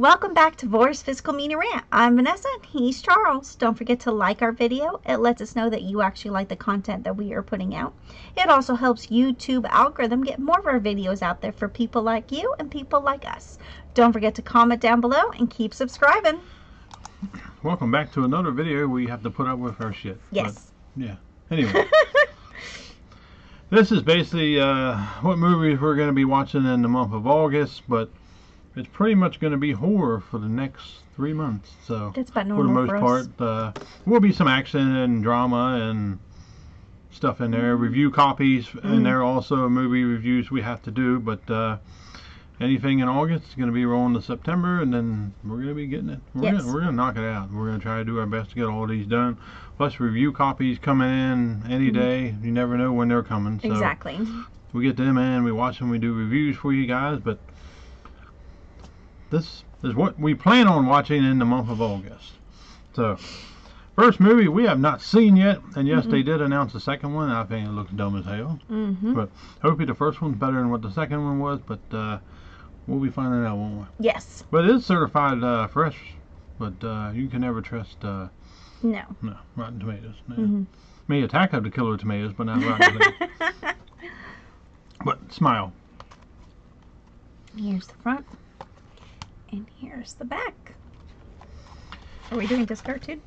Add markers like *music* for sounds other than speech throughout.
Welcome back to Vore's Physical Media Rant. I'm Vanessa and he's Charles. Don't forget to like our video. It lets us know that you actually like the content that we are putting out. It also helps YouTube algorithm get more of our videos out there for people like you and people like us. Don't forget to comment down below and keep subscribing. Welcome back to another video we have to put up with our shit. Yes. But, yeah. Anyway. *laughs* this is basically uh, what movies we're going to be watching in the month of August, but it's pretty much going to be horror for the next three months. So That's about for the most for us. part, uh, will be some action and drama and stuff in there. Review copies Mm. in there also movie reviews we have to do, but uh, anything in August is going to be rolling to September, and then we're going to be getting it. We're Yes. gonna, we're going to knock it out. We're going to try to do our best to get all these done. Plus review copies coming in any day. You never know when they're coming. So Mm-hmm. Exactly. we get them in, we watch them, we do reviews for you guys, but this is what we plan on watching in the month of August. So, first movie we have not seen yet, and yes, they did announce the second one. I think it looks dumb as hell. Mm-hmm. But hopefully the first one's better than what the second one was, but uh, we'll be finding out, won't we? Yes. But it is certified uh, fresh, but uh, you can never trust, uh, No. no, Rotten Tomatoes. No. Mhm. May attack of the killer tomatoes, but not Rotten *laughs* Tomatoes. But smile. Here's the front. And here's the back. Are we doing discard too?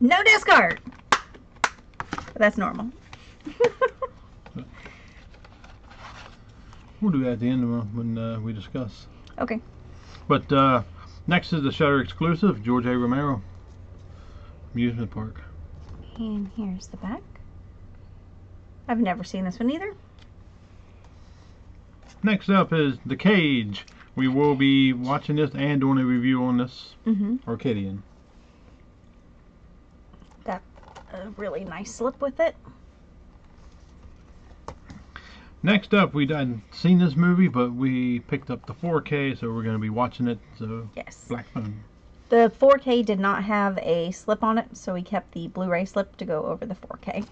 No discard! But that's normal. *laughs* We'll do that at the end of when uh, we discuss. okay. But uh, next is the Shudder exclusive, George A. Romero amusement park. And here's the back. I've never seen this one either. Next up is The Cage. We will be watching this and doing a review on this Mm-hmm. Arcadian. Got a really nice slip with it. Next up, we hadn't seen this movie, but we picked up the 4K, so we're going to be watching it. So Yes. Black Phone. The 4K did not have a slip on it, so we kept the Blu-ray slip to go over the 4K.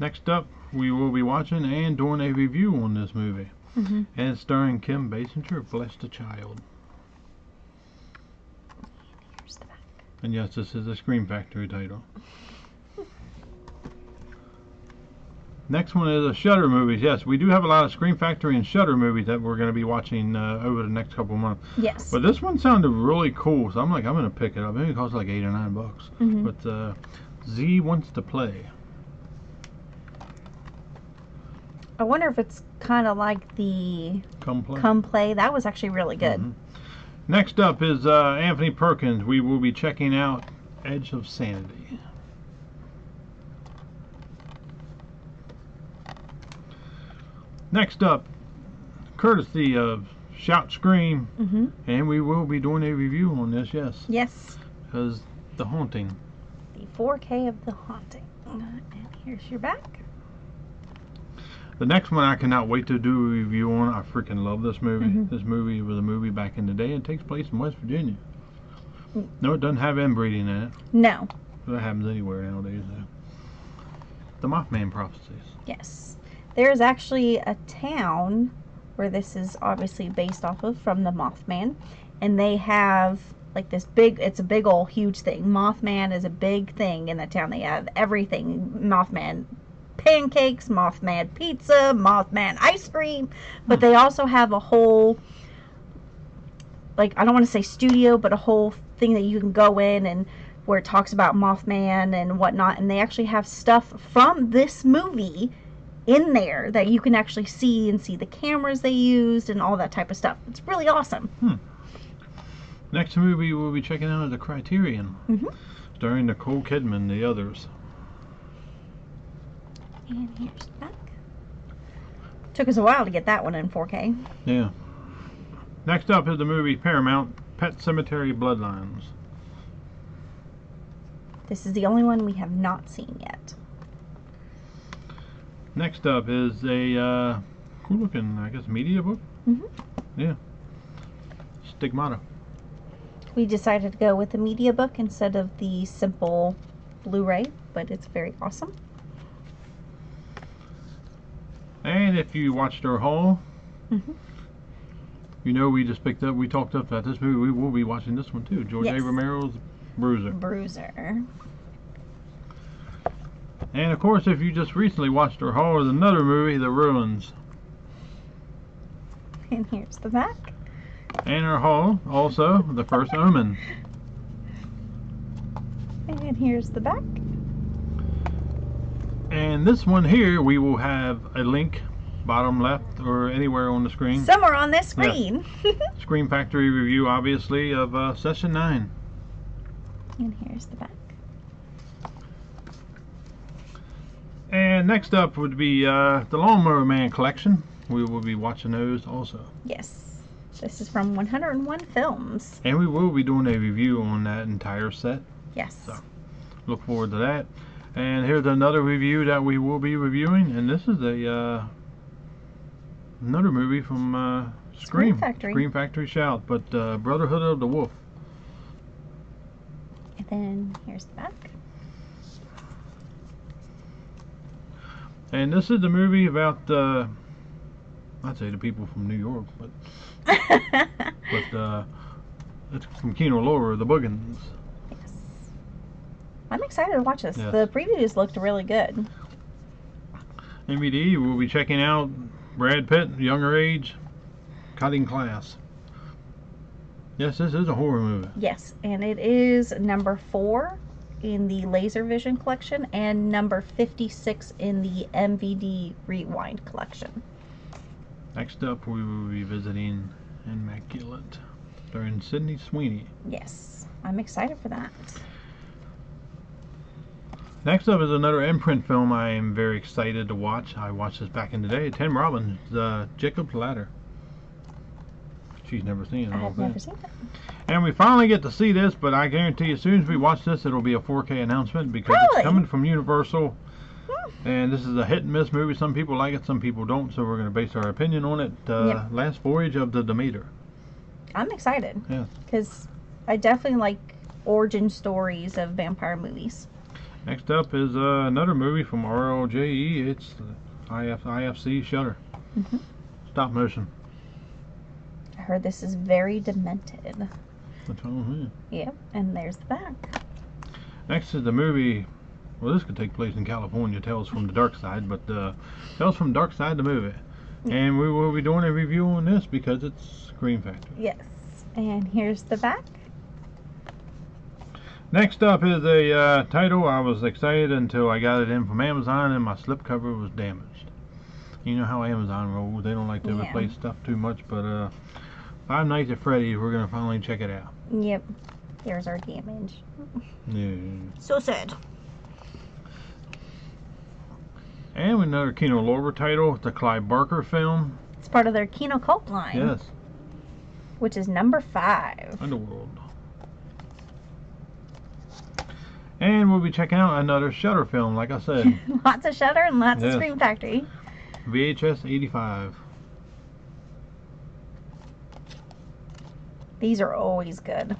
Next up, we will be watching and doing a review on this movie. Mm-hmm. And it's starring Kim Basinger, Bless the Child. Here's the back. And yes, this is a Scream Factory title. Next one is a Shudder movies. Yes, we do have a lot of Scream Factory and Shudder movies that we're going to be watching uh, over the next couple months. Yes. But this one sounded really cool, so I'm like, I'm going to pick it up. Maybe it costs like eight or nine bucks. Mhm. But uh, Z wants to play. I wonder if it's kind of like the Come play. Come Play. That was actually really good. Mhm. Next up is uh, Anthony Perkins. We will be checking out Edge of Sanity. Next up, courtesy of Shout Scream, Mm-hmm. and we will be doing a review on this, yes, Yes. because The Haunting. The 4K of The Haunting. And here's your back. The next one I cannot wait to do a review on. I freaking love this movie. Mhm. This movie was a movie back in the day. It takes place in West Virginia. No, it doesn't have inbreeding in it. No. That happens anywhere nowadays. Though. The Mothman prophecies. Yes. There's actually a town where this is obviously based off of from the Mothman. And they have like this big, it's a big old huge thing. Mothman is a big thing in the town. They have everything Mothman pancakes, Mothman pizza, Mothman ice cream. But they also have a whole, like, I don't want to say studio, but a whole thing that you can go in and where it talks about Mothman and whatnot. And they actually have stuff from this movie in there that you can actually see and see the cameras they used and all that type of stuff. It's really awesome. Next movie we'll be checking out is The Criterion, Mhm. starring Nicole Kidman the others. And here's the back. Took us a while to get that one in 4K. Yeah. Next up is the movie Paramount Pet Cemetery Bloodlines. This is the only one we have not seen yet. Next up is a uh, cool looking, I guess, media book. Mhm. Yeah. Stigmata. We decided to go with the media book instead of the simple Blu-ray, but it's very awesome. And if you watched our haul, Mhm. You know, we just picked up, we talked up about this movie. We will be watching this one too. George A. Romero's Bruiser. Bruiser. And of course, if you just recently watched our haul of another movie, The Ruins. And here's the back. And our haul, also, The First Omen. And here's the back. And this one here, we will have a link, bottom left or anywhere on the screen. Somewhere on this screen. *laughs* Scream Factory review, obviously, of uh, Session 9. and here's the back. And next up would be uh, the Lawnmower Man collection. We will be watching those also. Yes. This is from 101 Films. And we will be doing a review on that entire set. Yes. So. Look forward to that. And here's another review that we will be reviewing. And this is a uh, another movie from uh, Scream. Scream Factory. Scream Factory Shout. But uh, Brotherhood of the Wolf. And then here's the back. And this is the movie about, uh, I'd say the people from New York, but *laughs* but uh, it's from Kino Lorber, The Boogens. I'm excited to watch this. Yes. The previews looked really good. MVD, we'll be checking out Brad Pitt, younger age, cutting class. Yes, this is a horror movie. Yes, and it is number four in the Laser Vision collection and number 56 in the MVD Rewind collection. Next up, we will be visiting Immaculate, starring Sydney Sweeney. Yes, I'm excited for that. Next up is another imprint film I am very excited to watch. I watched this back in the day. Tim Robbins, uh, Jacob's Ladder. She's never seen it. I have never seen that. And we finally get to see this, but I guarantee as soon as we watch this, it'll be a 4K announcement because Really? it's coming from Universal. Hmm. And this is a hit and miss movie. Some people like it, some people don't. So we're going to base our opinion on it. Uh, Yep. Last Voyage of the Demeter. I'm excited. Yeah. Because I definitely like origin stories of vampire movies. Next up is uh, another movie from RLJE. It's IF, IFC Shudder. Mhm. Stop motion. I heard this is very demented. That's all, yeah. Yep, and there's the back. Next is the movie. Well, this could take place in California. Tales from the Dark Side, but uh, Tales from Dark Side, the movie. And we will be doing a review on this because it's Scream Factory. Yes, and here's the back. Next up is a uh, title. I was excited until I got it in from Amazon and my slipcover was damaged. You know how Amazon rolls. They don't like to Yeah. replace stuff too much, but uh, Five Nights at Freddy's, we're going to finally check it out. Yep, there's our damage. Yeah. So sad. And another Kino Lorber title, the Clive Barker film. It's part of their Kino cult line, Yes, which is number five. Underworld. And we'll be checking out another Shudder film, like I said, *laughs* lots of Shudder and lots Yes. of Scream Factory. VHS 85. These are always good.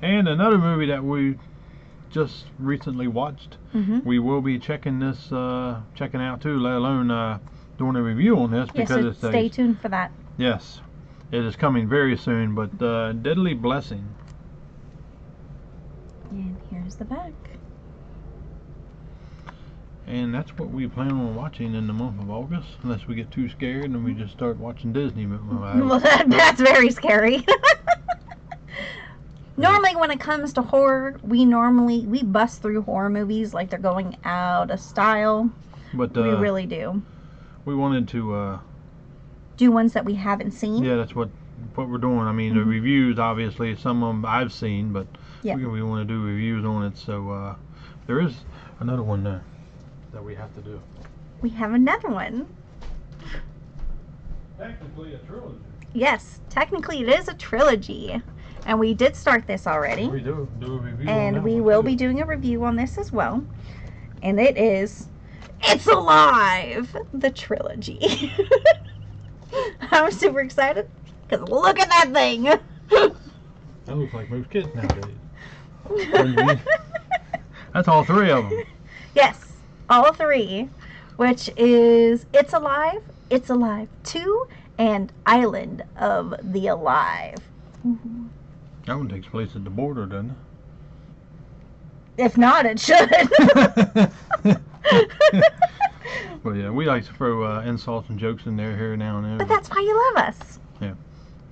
And another movie that we just recently watched. Mm-hmm. We will be checking this, uh, checking out too, let alone uh, doing a review on this Yes, because so it's stay a, tuned for that. yes, it is coming very soon. But uh, Deadly Blessing. And here's the back. And that's what we plan on watching in the month of August, unless we get too scared and we just start watching Disney movies. *laughs* Well, that, that's very scary. *laughs* normally, when it comes to horror, we normally we bust through horror movies like they're going out of style. But uh, we really do. we wanted to, uh, Do ones that we haven't seen. yeah, that's what what we're doing. I mean, the Mhm. reviews, obviously, some of them I've seen, but Yeah. we, we want to do reviews on it. So uh, there is another one there that we have to do. We have another one. Technically a trilogy. Yes, technically it is a trilogy, and we did start this already. We do do a review. and that we one, will too. be doing a review on this as well. And it is It's Alive, the trilogy. *laughs* I'm super excited because look at that thing. *laughs* That looks like most kids nowadays. *laughs* That's all three of them. yes, all three. which is It's Alive, It's Alive 2, and Island of the Alive. That one takes place at the border, doesn't it? If not, it should. *laughs* well, yeah, we like to throw uh, insults and jokes in there here now and then. but that's why you love us.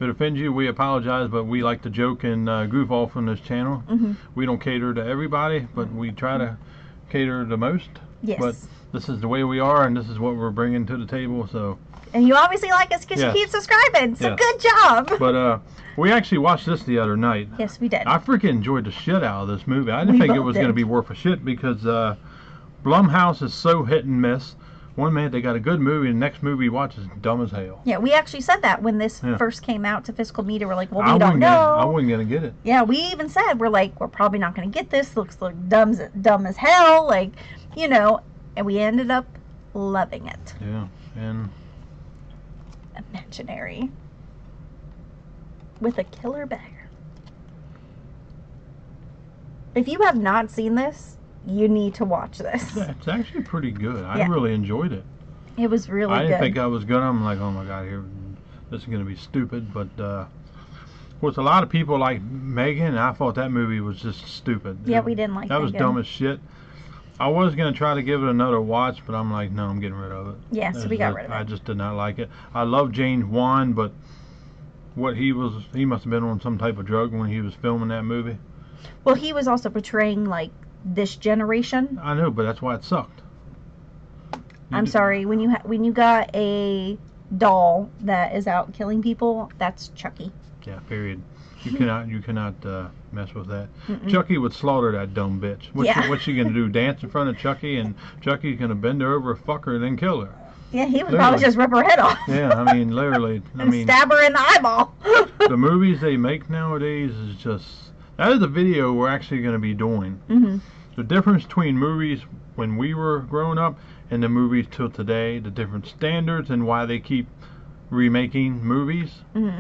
If it offends you, we apologize, but we like to joke and uh, goof off on this channel. Mhm. We don't cater to everybody, but we try to cater the most. Yes. But this is the way we are, and this is what we're bringing to the table. So, and you obviously like us because Yes. you keep subscribing. So Yes. good job. but uh, we actually watched this the other night. yes, we did. I freaking enjoyed the shit out of this movie. I didn't We think it was going to be worth a shit because uh, Blumhouse is so hit and miss. One minute they got a good movie, and the next movie you watch is dumb as hell. yeah, we actually said that when this Yeah. first came out to physical media. We're like, well, I we don't know. Gonna, I wasn't gonna get it. Yeah, we even said we're like we're probably not going to get this. Looks like dumb as dumb as hell, like you know. And we ended up loving it. Yeah, and Imaginary with a killer bear. If you have not seen this, you need to watch this. it's actually pretty good. I Yeah. really enjoyed it. It was really I didn't good. think I was gonna. I'm like, oh my god, here, this is gonna be stupid. But uh, of course, a lot of people like Megan. And I thought that movie was just stupid. yeah, It- we didn't like That That was dumb as shit. I was gonna try to give it another watch, but I'm like, no, I'm getting rid of it. Yeah, so we got rid of it. I just did not like it. I love James Wan, but what he was, he must have been on some type of drug when he was filming that movie. Well, he was also portraying like this generation. I know, but that's why it sucked. You I'm d- sorry when you ha- when you got a doll that is out killing people, that's Chucky. Yeah, period. You cannot, you cannot uh, mess with that. Mm-mm. Chucky would slaughter that dumb bitch. What's, Yeah. she, what's she gonna do? *laughs* Dance in front of Chucky, and Chucky's gonna bend her over, fuck her, and then kill her. Yeah, he would Literally. probably just rip her head off. Yeah, I mean, literally. *laughs* I mean, stab her in the eyeball. *laughs* the movies they make nowadays is just. That is a video we're actually gonna be doing. hmm The difference between movies when we were growing up and the movies till today, the different standards and why they keep remaking movies. hmm